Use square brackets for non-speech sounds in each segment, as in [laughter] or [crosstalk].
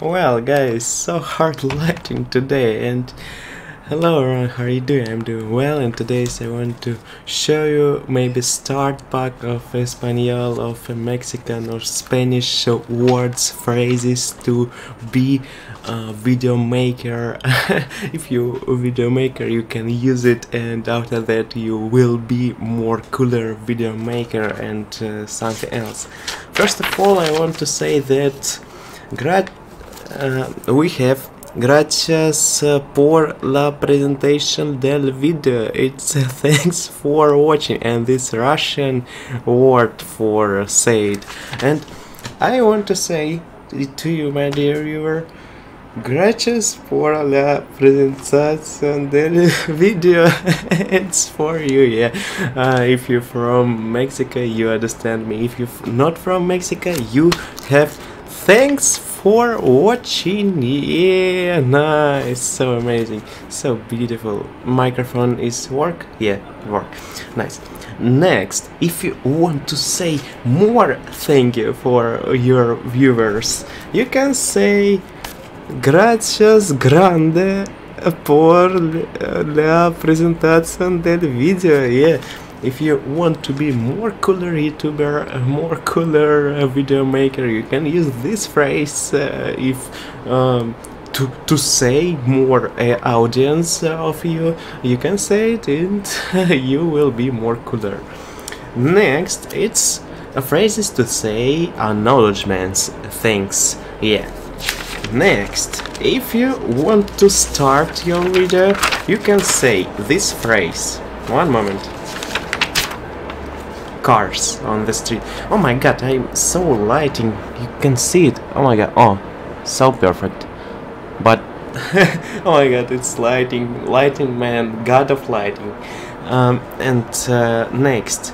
Well, guys, so hard lighting today, and hello, Ron, how are you doing? I'm doing well, and today I want to show you maybe start pack of Espanol, of Mexican or Spanish words, phrases to be a video maker. [laughs] if you a video maker, you can use it, and after that you will be more cooler video maker and uh, something else. First of all, I want to say that Grat uh, we have Gracias por la presentación del video. It's uh, [laughs] thanks for watching and this Russian word for say it. And I want to say to you, my dear viewer, Gracias por la presentación del [laughs] video. [laughs] it's for you, yeah. Uh, if you're from Mexico, you understand me. If you're not from Mexico, you have thanks for watching. Yeah nice. So amazing. So beautiful. Microphone is work? Yeah work. Nice. Next if you want to say more thank you for your viewers you can say gracias grande por la presentación del video. Yeah if you want to be more cooler youtuber more cooler uh, video maker you can use this phrase uh, if um, to, to say more uh, audience of you you can say it and [laughs] you will be more cooler. Next it's a phrase is to say acknowledgements thanks yeah. Next if you want to start your video you can say this phrase. One moment cars on the street. Oh my god, I'm so lighting. You can see it. Oh my god. Oh, so perfect. But [laughs] oh my god, it's lighting, lighting man, god of lighting. Um, and uh, next,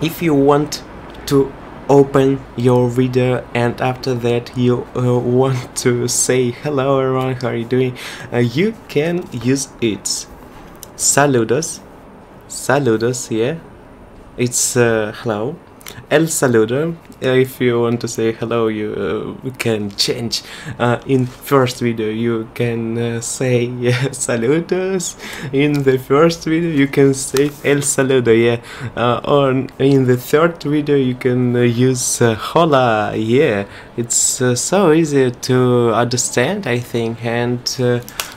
if you want to open your video and after that you uh, [laughs] want to say hello everyone how are you doing uh, you can use it saludos saludos yeah it's uh, hello. El saludo. If you want to say hello, you uh, can change. Uh, in first video, you can uh, say [laughs] saludos. In the first video, you can say el saludo. Yeah. Uh, on in the third video, you can uh, use uh, hola. Yeah. It's so easy to understand, I think, and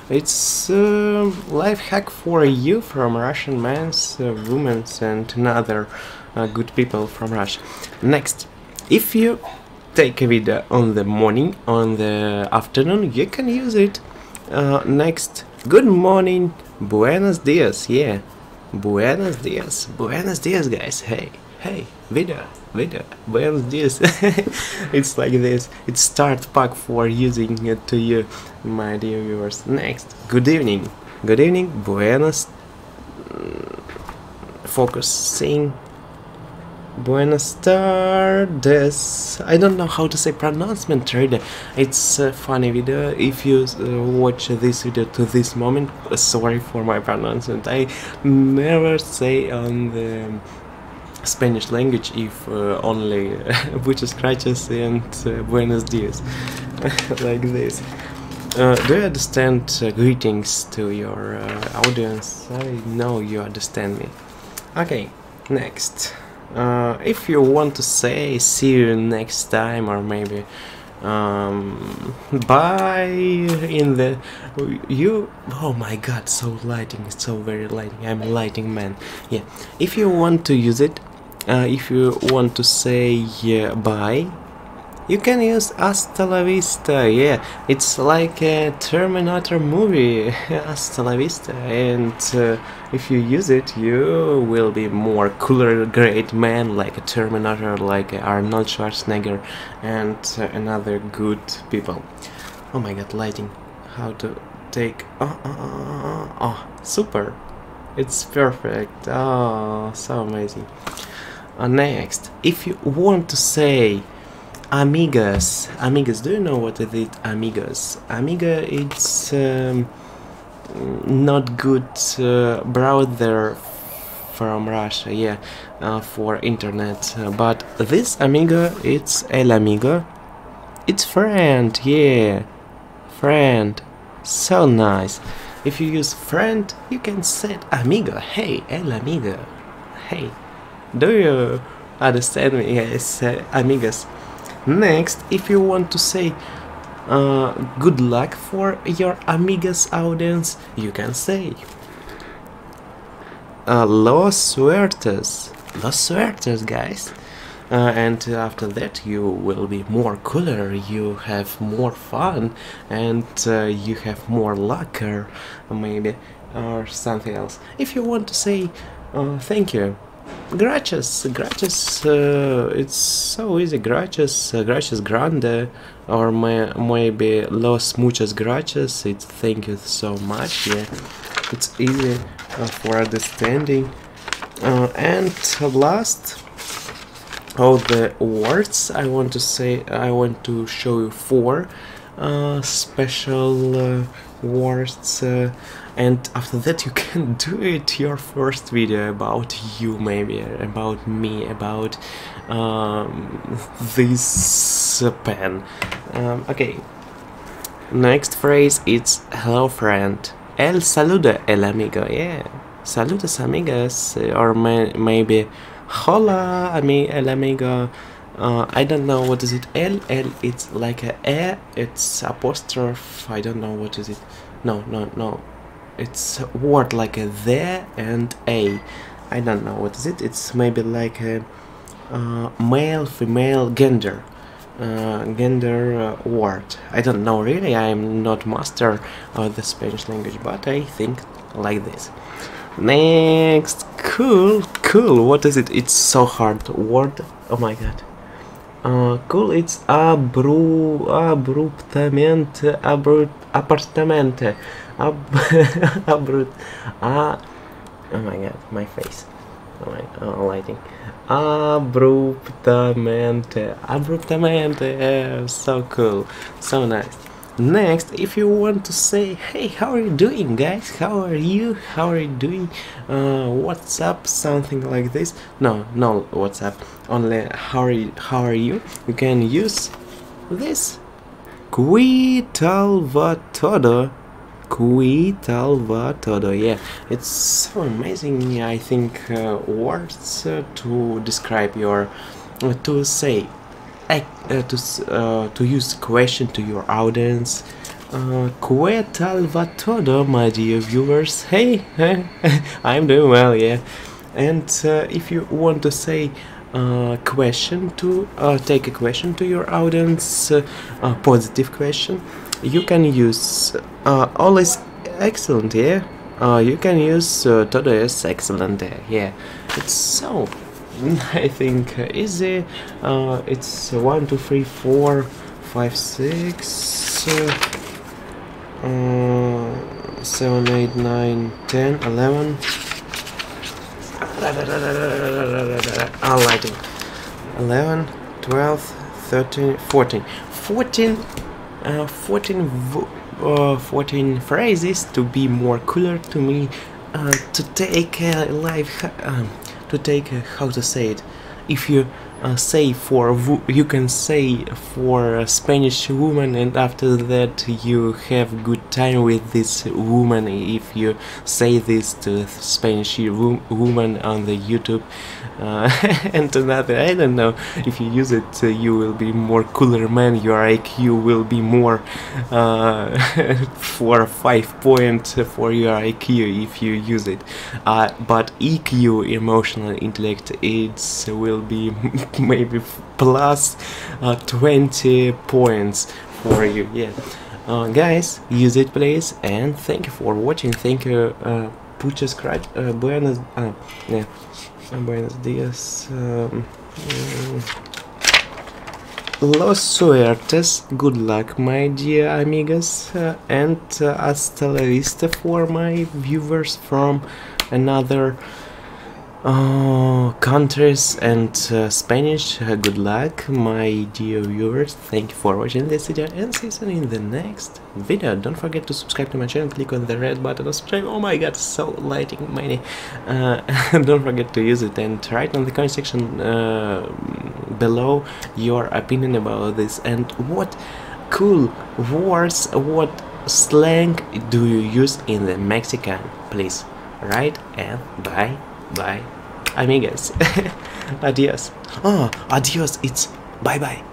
it's a life hack for you from Russian men's, uh, and another uh, good people from Russia. Next, if you take a video on the morning, on the afternoon, you can use it. Uh, next, good morning, buenos dias, yeah. Buenos dias, buenos dias guys, hey, hey, video video buenos dias [laughs] it's like this. It's start pack for using it to you my dear viewers. Next. Good evening. Good evening. Buenos mm, focus. Sing. Buenas tardes. I don't know how to say pronouncement really. It's a funny video. If you uh, watch this video to this moment, sorry for my pronouncement. I never say on the Spanish language if uh, only [laughs] muchas gracias and uh, buenos dias. [laughs] Like this. Uh, do you understand uh, greetings to your uh, audience? I know you understand me. Okay next. Uh, if you want to say see you next time or maybe um bye in the you oh my god so lighting so very lighting. I'm a lighting man. Yeah. If you want to use it uh, if you want to say uh, bye you can use hasta la vista yeah. It's like a terminator movie [laughs] hasta la vista. And uh, if you use it you will be more cooler great man like a terminator like arnold schwarzenegger and uh, another good people. Oh my god lighting. How to take oh, oh, oh, oh super. It's perfect. Oh so amazing next, if you want to say amigas, amigas, do you know what is it, amigas? Amiga, it's um, not good uh, browser from Russia, yeah, uh, for internet. Uh, but this Amiga, it's El Amigo. it's friend, yeah, friend, so nice. If you use friend, you can say amigo, hey, el amigo, hey. Do you understand me, yes, uh, amigos? Next, if you want to say uh, good luck for your amigos audience, you can say uh, Los Suertes. Los Suertes, guys. Uh, and after that you will be more cooler, you have more fun, and uh, you have more luck, or maybe, or something else. If you want to say uh, thank you, gracias, gracias, uh, it's so easy, gracias, uh, grande, or may, maybe los muchas gracias, it's thank you so much, yeah, it's easy uh, for understanding. Uh, and last, all the words I want to say, I want to show you four uh, special uh, words and after that you [laughs] can do it your first video about you maybe about me about um, this pen. Um, okay. Next phrase it's hello friend. El saludo el amigo. Yeah. Saludos amigos or may maybe hola ami el amigo. Uh, I don't know what is it. L L it's like a E it's apostrophe. I don't know what is it. No no no it's word like a there and a. I don't know what is it. It's maybe like a uh, male female gender. Uh, gender uh, word. I don't know really. I'm not master of the Spanish language but I think like this. Next. Cool. Cool. What is it? It's so hard. Word. Oh my god. Uh, cool. It's abru abruptamente abrupt apartamente ab [laughs] abrupt ah oh my god my face oh my oh, lighting abruptamente abruptamente so cool so nice. Next if you want to say hey how are you doing guys? How are you? How are you doing? Uh, what's up? Something like this. No no what's up? Only how are you how are you? You can use this qui tal va todo qui tal va yeah it's so amazing i think uh, words uh, to describe your uh, to say uh, to, uh, to use question to your audience. Uh, que tal va todo, my dear viewers? Hey, [laughs] I'm doing well, yeah. And if you want to say question to uh, take a question to your audience, uh, a positive question, you can use uh, all is excellent here. Yeah? you can use uh, today is excellent there. Yeah, it's so [laughs] I think uh, easy. it's one, two, three, four, five, six. Uh, 7, 8, 9, 10, 11, our lighting. 11, 12, 13, 14. 14, uh, 14, uh, 14 phrases to be more cooler to me. Uh, to take a life, um, to take a, how to say it. If you uh, say for you can say for a Spanish woman and after that you have good time with this woman. If you say this to Spanish woman on the YouTube uh, [laughs] and another I don't know. If you use it uh, you will be more cooler man. Your IQ will be more uh, [laughs] for 5 point for your IQ if you use it. Uh, but EQ emotional intellect it will be [laughs] [laughs] maybe plus uh, 20 points for you. Yeah. Uh, guys use it please and thank you for watching. Thank you uh, put subscribe uh, buenos uh, yeah. Buenos dias um, Los suertes, good luck my dear amigas uh, and uh, hasta la vista for my viewers from another Oh, countries and uh, Spanish, uh, good luck, my dear viewers. Thank you for watching this video and see you in the next video. Don't forget to subscribe to my channel, click on the red button subscribe. Oh my god, so lighting money. Uh, [laughs] don't forget to use it and write in the comment section uh, below your opinion about this and what cool words, what slang do you use in the Mexican, please. Right and bye. Bye. Amigas. [laughs] adios. Oh, adios. It's bye bye.